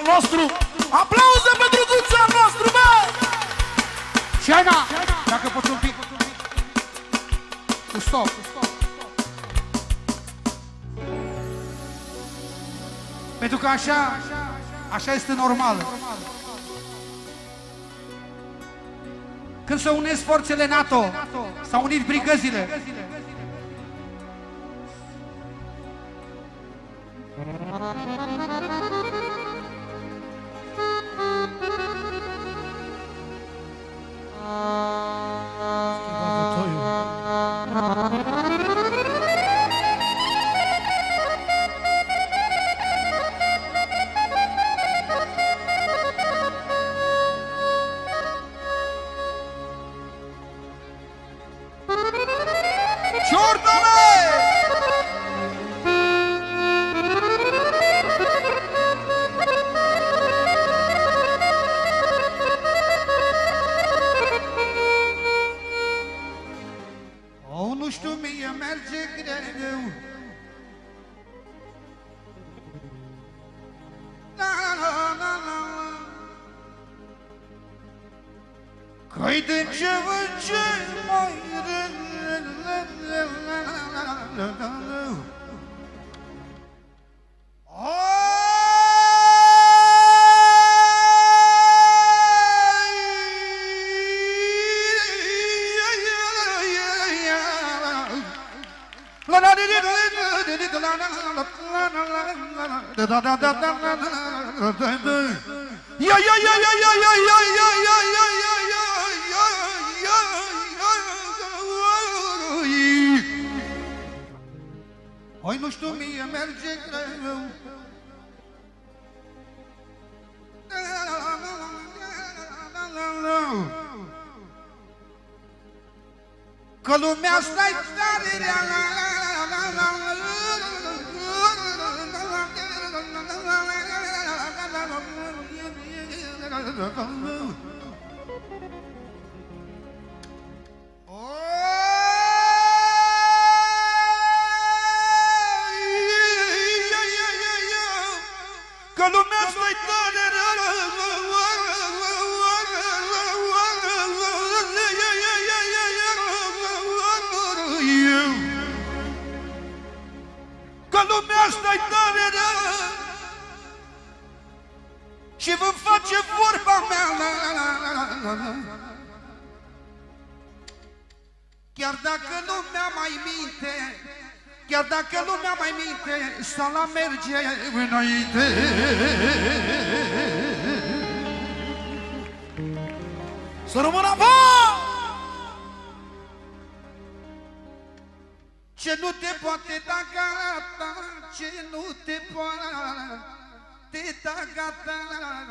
al nostru Aplauze pentru Guțean nostru, bă! Cena, dacă poți un pic Cu stop, cu stop Pentru că așa, așa este normal. Când se unesc forțele NATO, s-au unit brigăzile, Că-i de ce vă ce mai Oi, nu știu, mie merge greu Că lumea asta-i tare rea Chiar dacă lumea mai minte Sala merge înainte Să rămână bă! Ce nu te poate da gata Ce nu te poate da gata Ce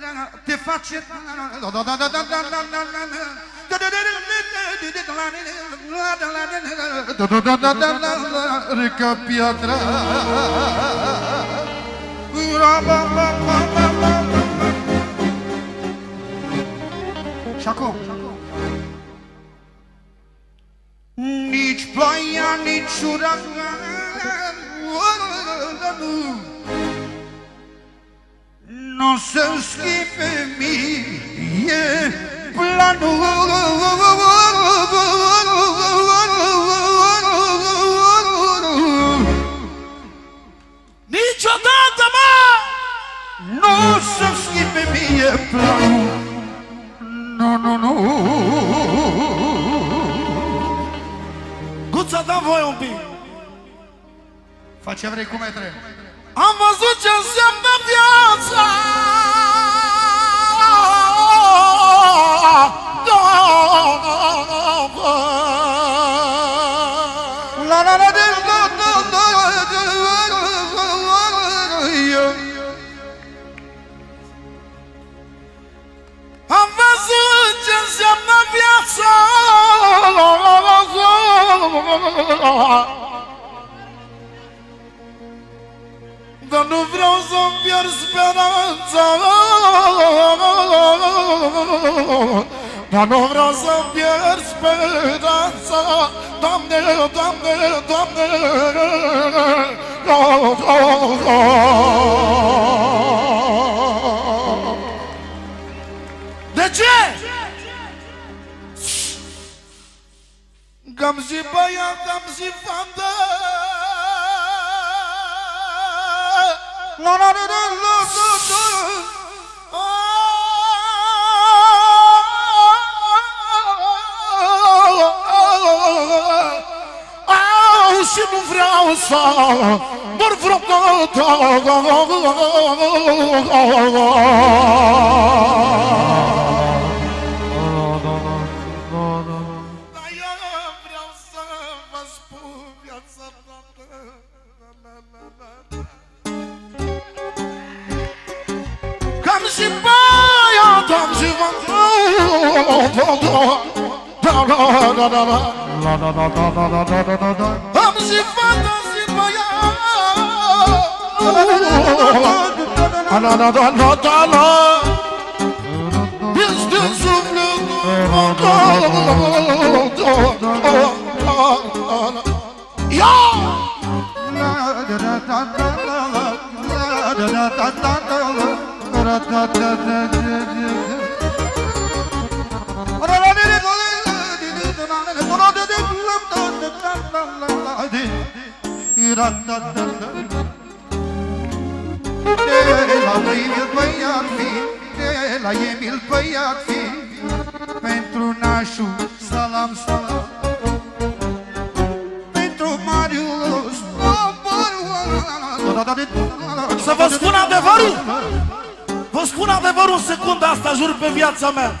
piatra Te face ca piatra Și acum Nici ploaia, nici uragan Nu o să-mi schimbe mie planul Niciodată, mă! Nu o să-mi schimbe mie planul Nu, nu, nu Guța, da voi un pic. Fă ce vrei cu metre Am văzut ce înseamnă viața. La să-mi pierd speranța Dar nu vreau să-mi pierd speranța Doamne, Doamne, Doamne oh, oh, oh. De ce? Că am zi băiat, am zi fată La la la la la la la Au, și nu vreau să mor vreodată Am și fata și băiat La la la la la la Este sufletul Ia! La Emil băiat fi, de la Emil băiat fi, pentru nașu salam salam, pentru Marius, Să vă spun adevărul Vă spun adevărul în secunda asta, jur pe viața mea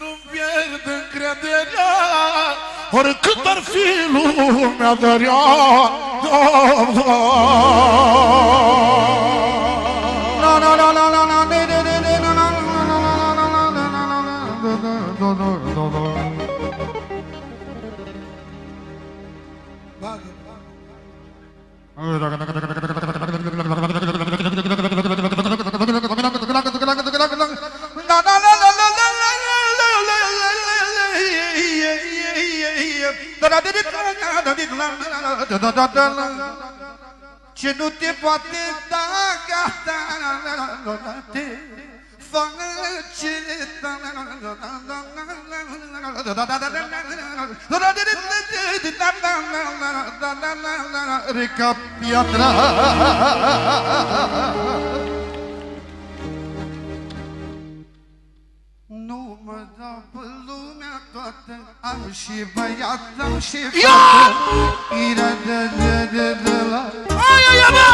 Să nu pierd încrederea. Oricât ar fi lumea de rea Ce nu te poate da gata te face Reca piatra Nu mă dau pe lumea toată Am și băiat, am și fată. Ira de de de de la Ai, ai, ai, bă!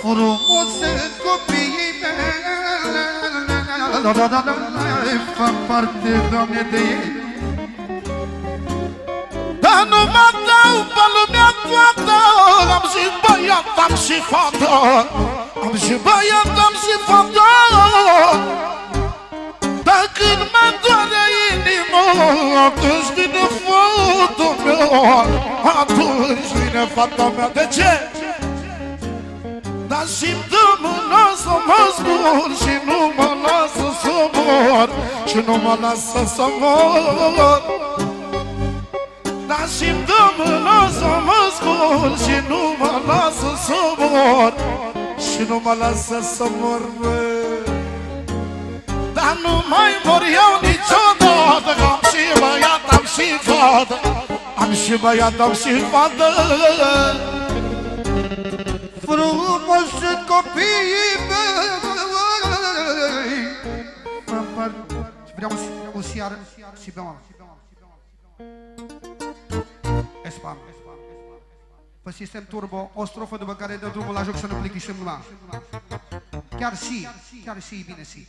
Frumose copiii mei Da, da, da, da, fac parte, Doamne, de ei. Dar nu mă dau pe lumea toată. Am și băiat, am și fată. Am și băiat, am și fată Dar când mă doare inima Atunci vine fata mea Atunci vine fata mea De ce? Dar și dă mâna să mă zbor Și nu mă lasă să mor Și nu mă lasă să mor Dar și-mi dă mâna să mă scol Și nu mă lasă să mor Și nu mă lasă să mor bă. Dar nu mai mor eu niciodată Că am și băiat, am și fată Am și băiat, am și fată Frumose copiii mei Fac parte Vreau o seară și pe mama Espam. Pe sistem turbo, o strofă după care dă drumul la joc să nu plictisim lumea. Chiar si, chiar si, bine si.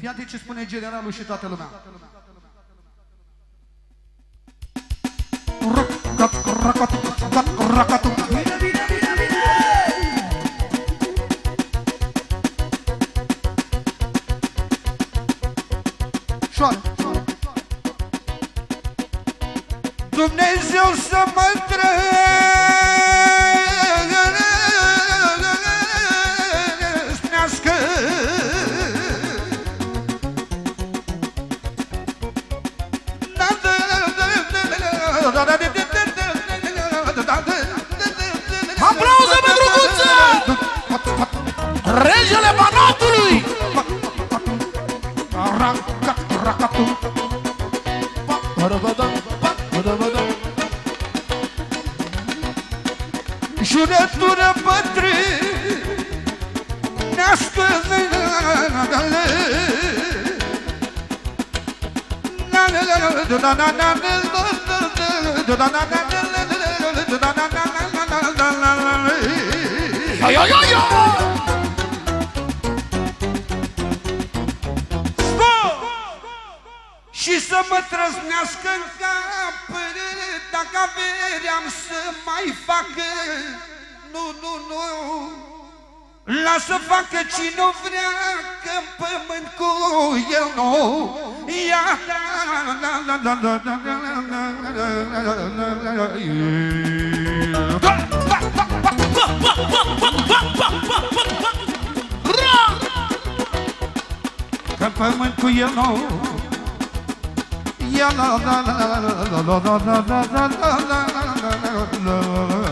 Fii atent ce spune generalul și toată lumea. Bine, bine, bine, bine! Șoară! Dumnezeu să mă trăsnească Ia, ia, ia, ia! Și să mă trăznească în cap Dacă aveream să mai facă Nu, nu, nu Lasă facă cine o vrea Că în pământ cu el nu Ia Că în pământ cu el nu Ia la la la la la la la la la la la la la la